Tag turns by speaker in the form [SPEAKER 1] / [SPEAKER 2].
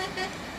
[SPEAKER 1] フフフ。